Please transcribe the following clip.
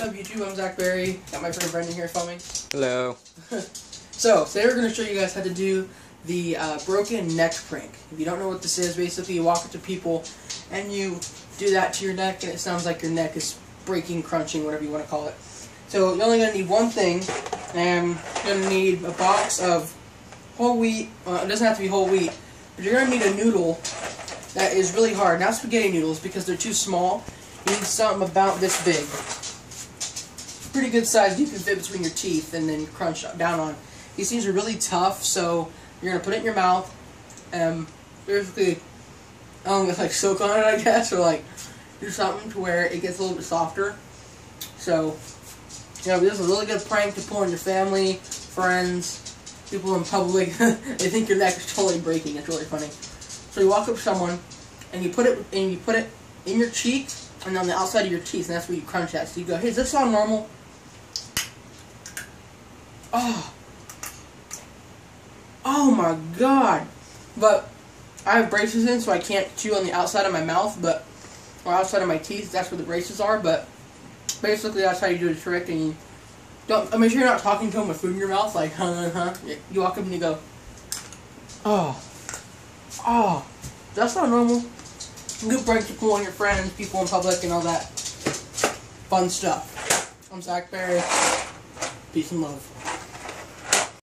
What's up YouTube? I'm Zach Berry. Got my friend Brendan here filming. Hello. so, today we're going to show you guys how to do the uh, broken neck prank. If you don't know what this is, basically you walk up to people and you do that to your neck and it sounds like your neck is breaking, crunching, whatever you want to call it. So, you're only going to need one thing. And you're going to need a box of whole wheat. Well, it doesn't have to be whole wheat. But you're going to need a noodle that is really hard. Not spaghetti noodles because they're too small. You need something about this big pretty good size you can fit between your teeth and then crunch down on. These things are really tough, so you're gonna put it in your mouth and basically, um, like soak on it, I guess, or like do something to where it gets a little bit softer. So, you know, this is a really good prank to pull on your family, friends, people in public. they think your neck is totally breaking. It's really funny. So you walk up to someone and you put it and you put it in your cheek and on the outside of your teeth, and that's where you crunch at. So you go, hey, is this sound normal? Oh. Oh my god. But I have braces in, so I can't chew on the outside of my mouth, but or outside of my teeth. That's where the braces are. But basically, that's how you do the trick. And you don't. I mean, sure you're not talking to them with food in your mouth, like huh, huh. You walk up and you go, oh, oh. That's not normal. Good prank to pull on your friends, people in public, and all that fun stuff. I'm Zach Berry. Peace and love.